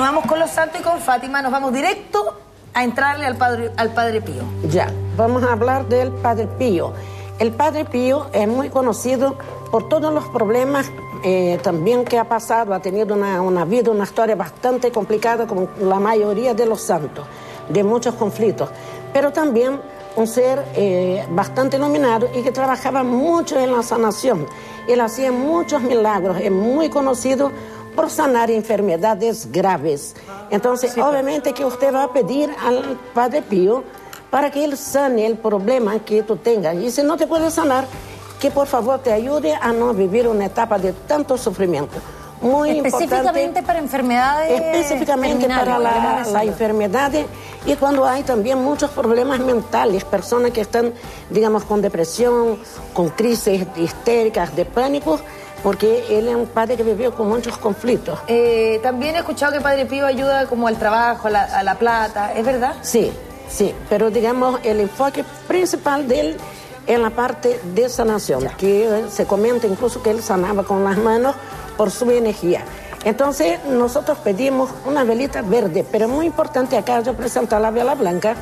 continuamos con los santos y con Fátima. Nos vamos directo a entrarle al Padre, al padre Pío. Ya, vamos a hablar del Padre Pío. El Padre Pío es muy conocido por todos los problemas eh, también que ha pasado. Ha tenido una, una vida, una historia bastante complicada como la mayoría de los santos, de muchos conflictos. Pero también un ser eh, bastante iluminado y que trabajaba mucho en la sanación. Él hacía muchos milagros, es muy conocido por sanar enfermedades graves. Entonces, obviamente que usted va a pedir al Padre Pío para que él sane el problema que tú tengas. Y si no te puede sanar, que por favor te ayude a no vivir una etapa de tanto sufrimiento. Muy específicamente para enfermedades específicamente para las la enfermedades y cuando hay también muchos problemas mentales personas que están digamos con depresión con crisis histéricas de pánico porque él es un padre que vivió con muchos conflictos. Eh, también he escuchado que Padre Pío ayuda como al trabajo, a la, plata, ¿es verdad? Sí, sí, pero digamos el enfoque principal de él en la parte de sanación, que se comenta incluso que él sanaba con las manos por su energía. Entonces nosotros pedimos una velita verde, pero muy importante acá yo presentar la vela blanca,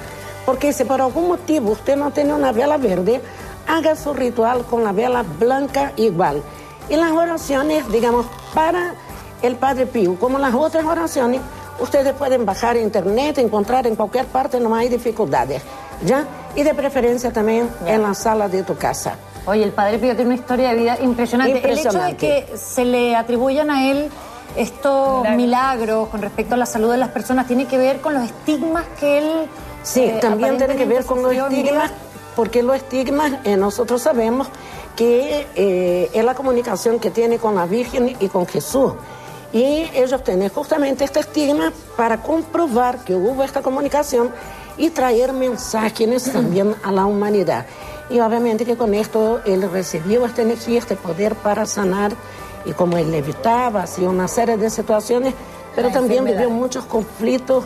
porque si por algún motivo usted no tiene una vela verde, haga su ritual con la vela blanca igual. Y las oraciones, digamos, para el Padre Pío, como las otras oraciones, ustedes pueden bajar a internet, encontrar en cualquier parte, no hay dificultades, ¿ya? Y de preferencia también en la sala de tu casa. Oye, el Padre Pío tiene una historia de vida impresionante. El hecho de que se le atribuyan a él estos milagros con respecto a la salud de las personas tiene que ver con los estigmas que él... Sí, eh, también tiene que ver con los estigmas, porque los estigmas eh, nosotros sabemos que eh, es la comunicación que tiene con la Virgen y con Jesús. Y ellos tienen justamente este estigma para comprobar que hubo esta comunicación y traer mensajes también a la humanidad. Y obviamente que con esto él recibió esta energía, este poder para sanar y como él evitaba, hacía una serie de situaciones, pero también vivió muchos conflictos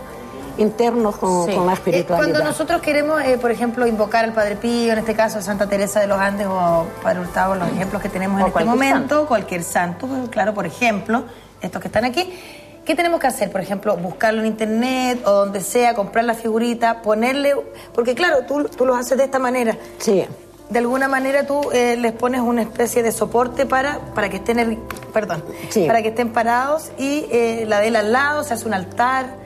internos con, la espiritualidad. cuando nosotros queremos, eh, por ejemplo, invocar al Padre Pío, en este caso a Santa Teresa de los Andes o Padre Hurtado, los ejemplos que tenemos en este momento, cualquier santo, claro, por ejemplo, estos que están aquí, ¿qué tenemos que hacer? Por ejemplo, buscarlo en internet o donde sea, comprar la figurita, ponerle, porque claro, tú, tú lo haces de esta manera. Sí de alguna manera tú eh, les pones una especie de soporte para, para que estén perdón, para que estén parados y eh, la vela al lado, se hace un altar.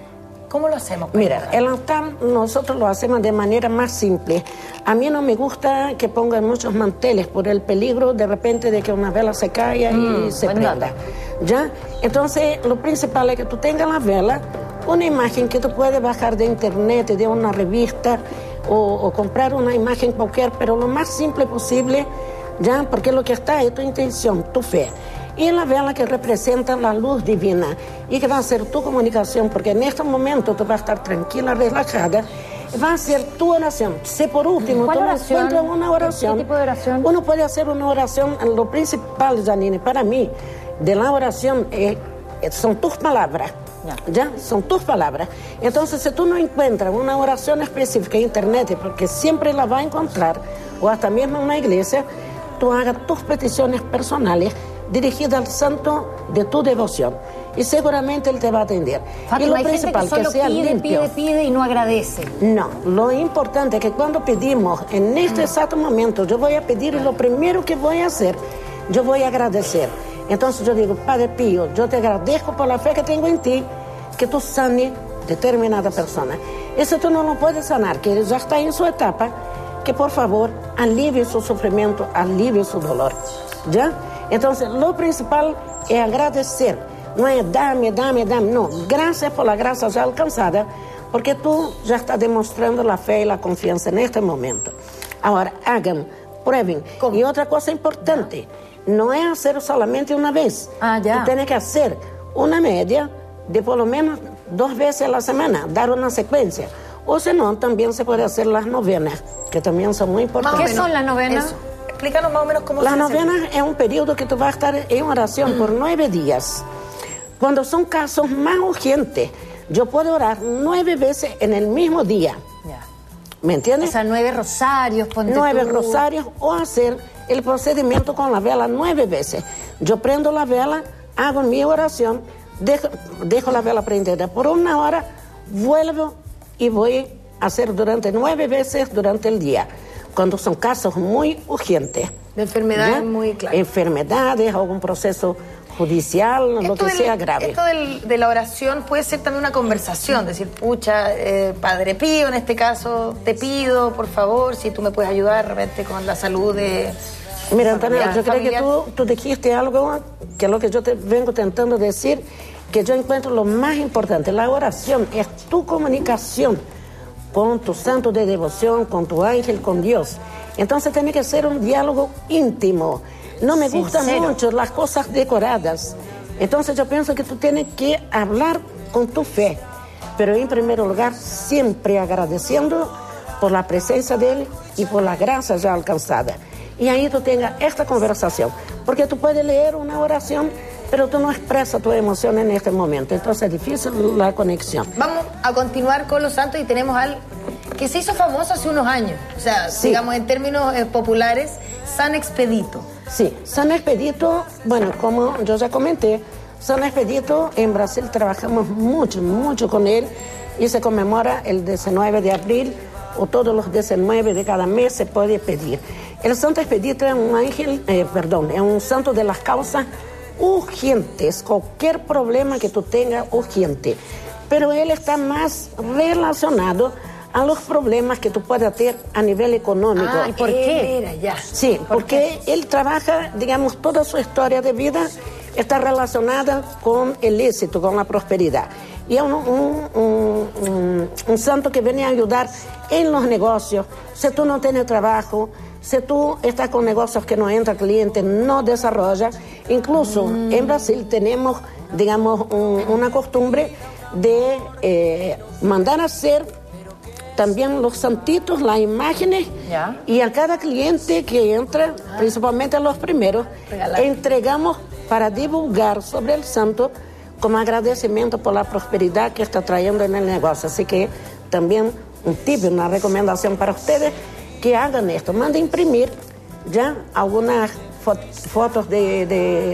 ¿Cómo lo hacemos? Mira, el altar nosotros lo hacemos de manera más simple. A mí no me gusta que pongan muchos manteles por el peligro de repente de que una vela se caiga y mm, se prenda. ¿Ya? Entonces, lo principal es que tú tengas la vela, una imagen que tú puedes bajar de internet, de una revista o, comprar una imagen cualquier, pero lo más simple posible, ¿ya? Porque lo que está es tu intención, tu fe y la vela que representa la luz divina y que va a ser tu comunicación, porque en este momento tú vas a estar tranquila, relajada, va a ser tu oración. Si por último tú encuentras una oración, ¿Qué tipo de oración, uno puede hacer una oración, lo principal, Janine, para mí, de la oración eh, son tus palabras. Ya. Son tus palabras. Entonces, si tú no encuentras una oración específica en internet, porque siempre la va a encontrar, o hasta mismo en una iglesia, tú hagas tus peticiones personales dirigida al santo de tu devoción. Y seguramente él te va a atender. y lo principal, que, sea pide, limpio. Pide, pide y no agradece. No, lo importante es que cuando pedimos, en este exacto momento, yo voy a pedir y lo primero que voy a hacer, yo voy a agradecer. Entonces yo digo, Padre Pío, yo te agradezco por la fe que tengo en ti, que tú sane determinada persona. Y si tú no lo puedes sanar, que ya está en su etapa, que por favor alivie su sufrimiento, alivie su dolor. ¿Ya? Entonces, lo principal es agradecer. No es dame, dame, dame. No, gracias por la gracia ya alcanzada, porque tú ya estás demostrando la fe y la confianza en este momento. Ahora, hagan, prueben. Y otra cosa importante, no es hacer solamente una vez. Ah, ya. Tú tienes que hacer una media de por lo menos dos veces a la semana, dar una secuencia. O si no, también se puede hacer las novenas, que también son muy importantes. ¿Qué son las novenas? Explícanos más o menos cómo La novena es un periodo que tú vas a estar en oración por nueve días. Cuando son casos más urgentes, yo puedo orar nueve veces en el mismo día. ¿Me entiendes? O sea, nueve rosarios, Nueve rosarios o hacer el procedimiento con la vela nueve veces. Yo prendo la vela, hago mi oración, dejo, dejo la vela prendida por una hora, vuelvo y voy a hacer durante nueve veces durante el día, cuando son casos muy urgentes. De enfermedades muy claras. Enfermedades, algún proceso judicial, lo que sea grave. Esto de la oración puede ser también una conversación, decir, pucha, eh, Padre Pío, en este caso, te pido, por favor, si tú me puedes ayudar realmente con la salud de... Mira, Antonio, yo creo que tú, tú dijiste algo que es lo que yo te vengo intentando decir, que yo encuentro lo más importante. La oración es tu comunicación con tu santo de devoción, con tu ángel, con Dios. Entonces tiene que ser un diálogo íntimo no me gustan mucho las cosas decoradas. Entonces yo pienso que tú tienes que hablar con tu fe, pero en primer lugar siempre agradeciendo por la presencia de Él y por la gracia ya alcanzada. Y ahí tú tengas esta conversación, porque tú puedes leer una oración, pero tú no expresas tu emoción en este momento, entonces es difícil la conexión. Vamos a continuar con los santos y tenemos al que se hizo famoso hace unos años, o sea, digamos en términos eh, populares, San Expedito. Sí, San Expedito, bueno, como yo ya comenté, San Expedito en Brasil trabajamos mucho, mucho con él y se conmemora el 19 de abril o todos los 19 de cada mes se puede pedir. El Santo Expedito es un ángel, eh, perdón, es un santo de las causas urgentes, cualquier problema que tú tengas urgente, pero él está más relacionado a los problemas que tú puedes tener a nivel económico. Ah, ¿y por qué? ya. Sí, porque él trabaja, digamos, toda su historia de vida está relacionada con el éxito, con la prosperidad. Y es un, santo que viene a ayudar en los negocios. Si tú no tienes trabajo, si tú estás con negocios que no entra cliente, no desarrolla. Incluso mm. en Brasil tenemos, digamos, una costumbre de eh, mandar a hacer también los santitos, las imágenes, y a cada cliente que entra, principalmente a los primeros, entregamos para divulgar sobre el santo como agradecimiento por la prosperidad que está trayendo en el negocio. Así que también un tip, una recomendación para ustedes que hagan esto. Manden imprimir ya algunas fotos de,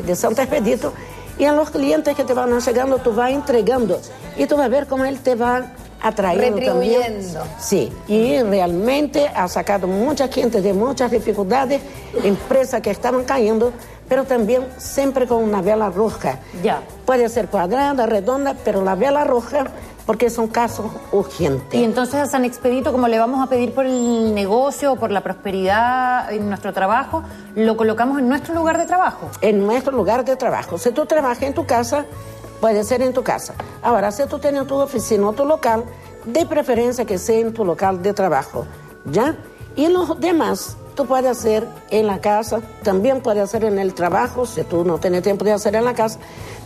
de Santo Expedito y a los clientes que te van llegando tú vas entregando y tú vas a ver cómo él te va atrayendo también. Sí, y realmente ha sacado mucha gente de muchas dificultades, empresas que estaban cayendo, pero también siempre con una vela roja. Ya. Puede ser cuadrada, redonda, pero la vela roja porque son casos urgentes. Y entonces a San Expedito, como le vamos a pedir por el negocio, por la prosperidad en nuestro trabajo, lo colocamos en nuestro lugar de trabajo. En nuestro lugar de trabajo. Si tú trabajas en tu casa, puede ser en tu casa. Ahora, si tú tienes tu oficina o tu local, de preferencia que sea en tu local de trabajo, ¿ya? Y los demás tú puedes hacer en la casa, también puedes hacer en el trabajo, si tú no tienes tiempo de hacer en la casa,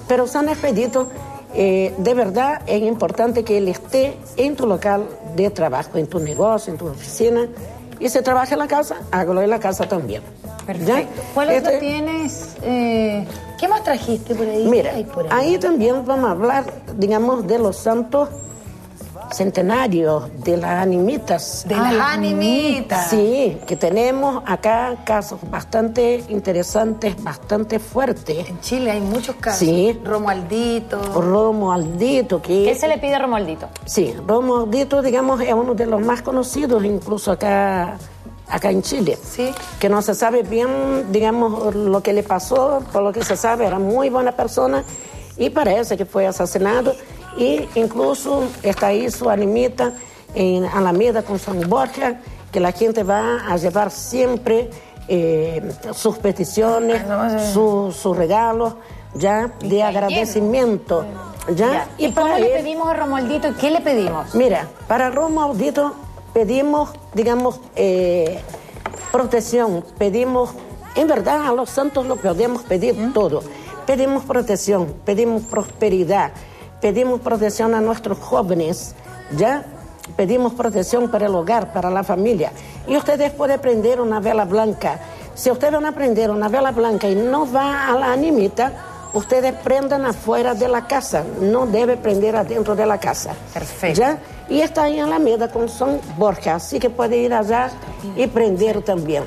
pero San Expedito, eh, de verdad es importante que él esté en tu local de trabajo, en tu negocio, en tu oficina, y si trabaja en la casa, hágalo en la casa también. Perfecto. ¿Cuál otro este tienes? Eh, ¿Qué más trajiste por ahí? Mira, ahí? también vamos a hablar, digamos, de los santos centenarios, de las animitas. De las animitas. Sí, que tenemos acá casos bastante interesantes, bastante fuertes. En Chile hay muchos casos. Sí. Romualdito. Romualdito. Que, ¿Qué se le pide a Romualdito? Sí, Romualdito, digamos, es uno de los más conocidos, incluso acá acá en Chile. Sí. Que no se sabe bien, digamos, lo que le pasó, por lo que se sabe, era muy buena persona y parece que fue asesinado. Y incluso está ahí su animita en Alameda con San Borja, que la gente va a llevar siempre eh, sus peticiones, sus regalos, ya de agradecimiento. ¿ya? ¿Y, para le pedimos a Romualdito? ¿Qué le pedimos? Mira, para Romualdito pedimos, digamos, eh, protección, pedimos, en verdad a los santos lo podemos pedir todo. Pedimos protección, pedimos prosperidad, pedimos protección a nuestros jóvenes, ¿ya? Pedimos protección para el hogar, para la familia. Y ustedes pueden prender una vela blanca. Si ustedes van a prender una vela blanca y no va a la animita, ustedes prendan afuera de la casa, no debe prender adentro de la casa. Perfecto. ¿Ya? Y está ahí en la mesa con San Borja, así que puede ir allá y prender también.